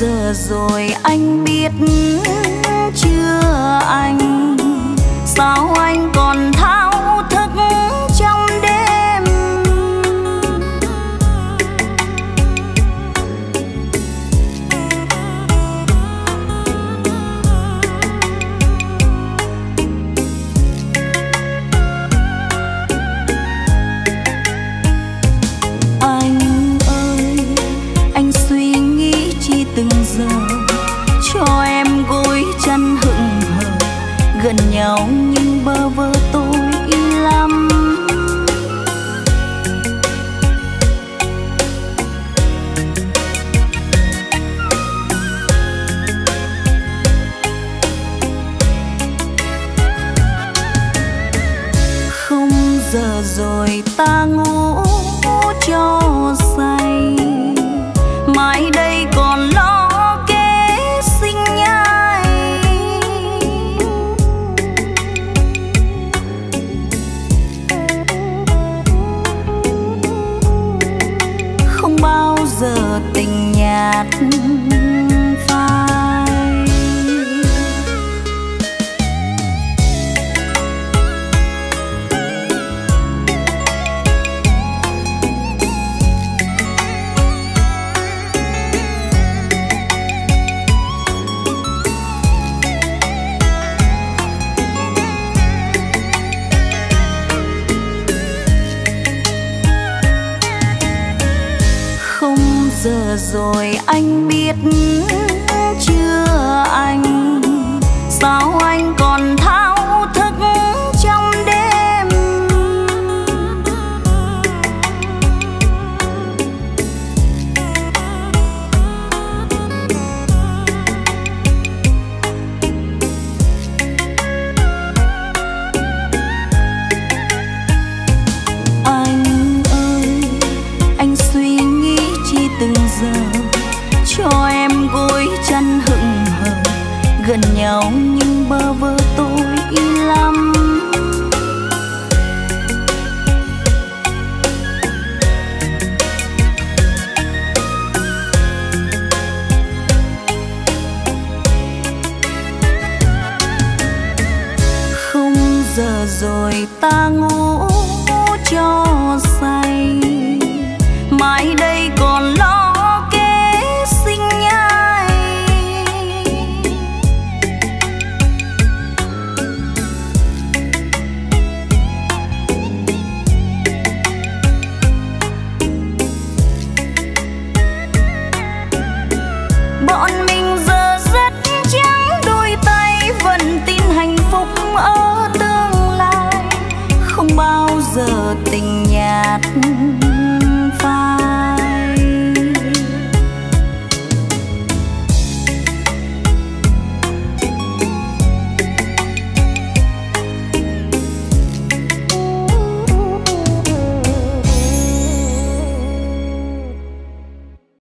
giờ rồi anh biết chưa anh? gần nhau nhưng bơ vơ tôi im lắm. Không giờ rồi ta ngủ cho say. tình nhạt giờ rồi anh biết chưa anh? Sao anh còn thao giờ rồi ta ngủ cho say.